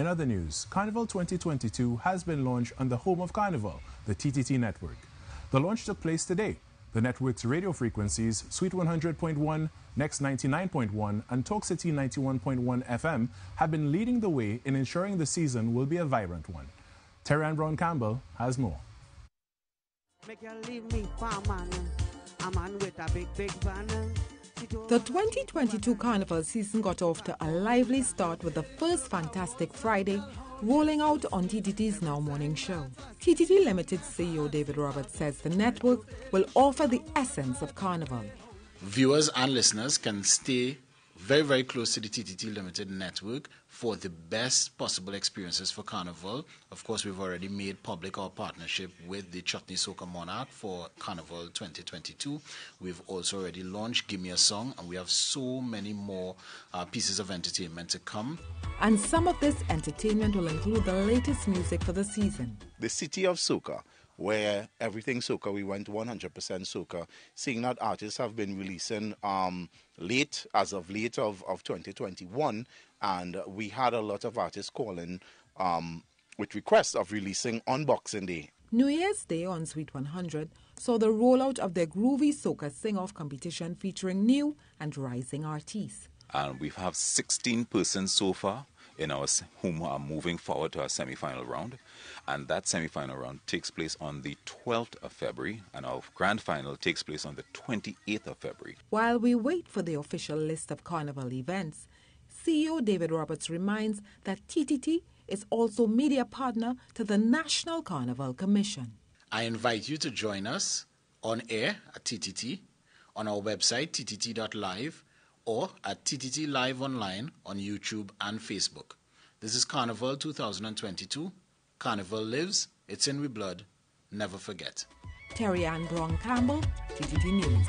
In other news, Carnival 2022 has been launched on the home of Carnival, the TTT network. The launch took place today. The network's radio frequencies, Sweet 100.1, Next 99.1, and Talk City 91.1 FM, have been leading the way in ensuring the season will be a vibrant one. Terry Ann Browne Campbell has more. The 2022 Carnival season got off to a lively start with the first Fantastic Friday rolling out on TTT's Now Morning Show. TTT Limited CEO David Roberts says the network will offer the essence of Carnival. Viewers and listeners can stay very, very close to the TTT Limited network for the best possible experiences for Carnival. Of course, we've already made public our partnership with the Chutney Soca Monarch for Carnival 2022. We've also already launched Give Me a Song, and we have so many more uh, pieces of entertainment to come. And some of this entertainment will include the latest music for the season. The City of Soca where everything soca, we went 100% soca, seeing that artists have been releasing um, late, as of late of, of 2021, and we had a lot of artists calling um, with requests of releasing on Boxing Day. New Year's Day on Sweet 100 saw the rollout of their Groovy Soca Sing-Off competition featuring new and rising artists. And we have 16 persons so far in our whom are moving forward to our semi-final round, and that semi-final round takes place on the 12th of February, and our grand final takes place on the 28th of February. While we wait for the official list of carnival events, CEO David Roberts reminds that TTT is also media partner to the National Carnival Commission. I invite you to join us on air at TTT, on our website ttt.live, or at TTT Live Online on YouTube and Facebook. This is Carnival 2022. Carnival lives, it's in we blood. Never forget. Terry Ann Browne Campbell, TTT News.